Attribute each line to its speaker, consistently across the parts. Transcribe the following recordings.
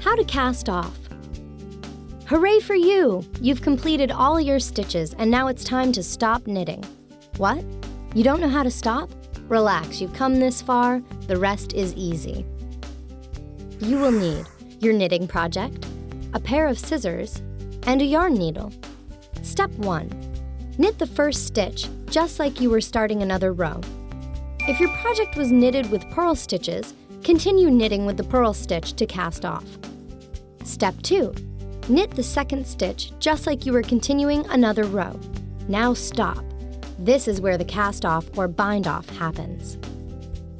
Speaker 1: How to cast off. Hooray for you! You've completed all your stitches and now it's time to stop knitting. What? You don't know how to stop? Relax, you've come this far, the rest is easy. You will need your knitting project, a pair of scissors, and a yarn needle. Step 1. Knit the first stitch just like you were starting another row. If your project was knitted with purl stitches, continue knitting with the purl stitch to cast off. Step 2. Knit the second stitch just like you were continuing another row. Now stop. This is where the cast off or bind off happens.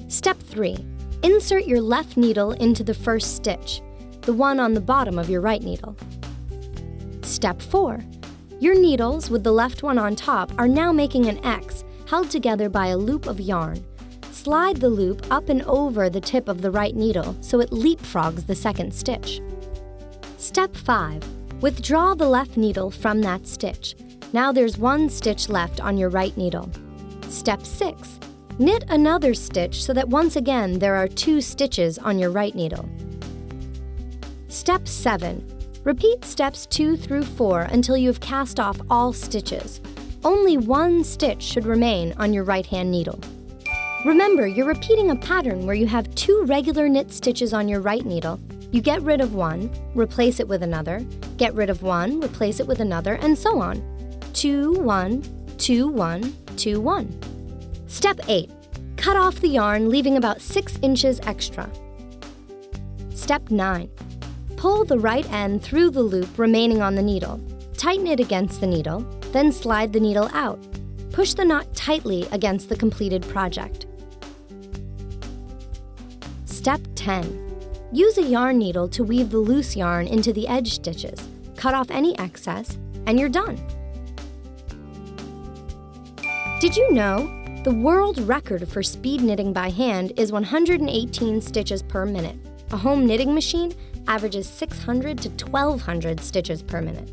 Speaker 1: Step 3. Insert your left needle into the first stitch, the one on the bottom of your right needle. Step 4. Your needles with the left one on top are now making an X held together by a loop of yarn. Slide the loop up and over the tip of the right needle so it leapfrogs the second stitch. Step 5. Withdraw the left needle from that stitch. Now there's one stitch left on your right needle. Step 6. Knit another stitch so that once again there are two stitches on your right needle. Step 7. Repeat steps 2 through 4 until you have cast off all stitches. Only one stitch should remain on your right hand needle. Remember, you're repeating a pattern where you have two regular knit stitches on your right needle you get rid of one, replace it with another, get rid of one, replace it with another, and so on. 2, 1, 2, 1, 2, 1. Step 8. Cut off the yarn, leaving about 6 inches extra. Step 9. Pull the right end through the loop remaining on the needle. Tighten it against the needle, then slide the needle out. Push the knot tightly against the completed project. Step 10. Use a yarn needle to weave the loose yarn into the edge stitches. Cut off any excess, and you're done. Did you know? The world record for speed knitting by hand is 118 stitches per minute. A home knitting machine averages 600 to 1200 stitches per minute.